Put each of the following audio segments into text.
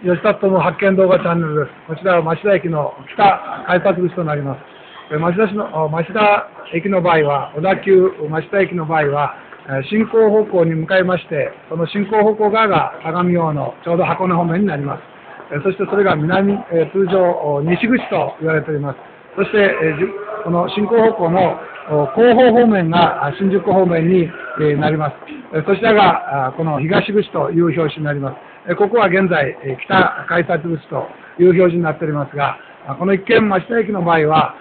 吉田とも発見動画チャンネルです。こちらは町田駅の北改札口となります。町田市の町田駅の場合は、小田急町田駅の場合は、進行方向に向かいまして、その進行方向側が相模大のちょうど箱根方面になります。そしてそれが南、通常西口と言われております。そして、この進行方向の後方方面が新宿方面に、えなります。そちらがこの東口という表紙になります。ここは現在、北改札口という表示になっておりますが、この一見、町田駅の場合は、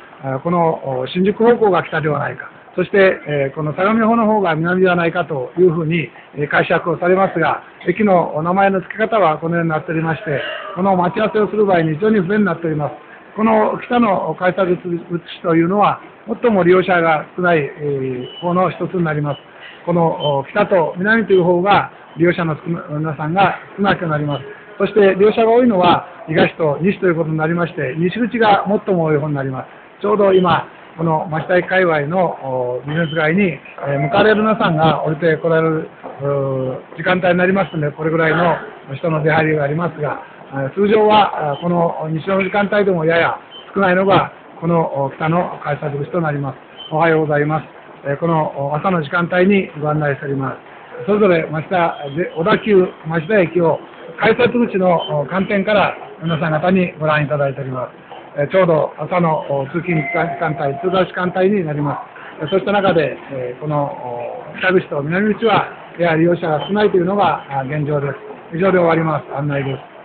この新宿方向が北ではないか、そして、この相模方の方が南ではないかというふうに解釈をされますが、駅の名前の付け方はこのようになっておりまして、この待ち合わせをする場合に非常に不便になっております。この北の改札口というのは、最も利用者が少ない、えー方の一つになります。この北と南という方が利用者の皆さんが少なくなります。そして利用者が多いのは東と西ということになりまして、西口が最も多い方になります。ちょうど今、この町田駅界隈のビジネス街に、え向かれる皆さんが降りてこられる時間帯になりますので、これぐらいの人の出入りがありますが、通常はこの西の時間帯でもやや少ないのが、この北の改札口となります。おはようございます。この朝の時間帯にご案内しております。それぞれ町田小田急町田駅を改札口の観点から皆さん方にご覧いただいております。ちょうど朝の通勤時間帯、通学時間帯になります。そうした中で、この北口と南口は、やはり利用者が少ないというのが現状です。以上で終わります。案内です。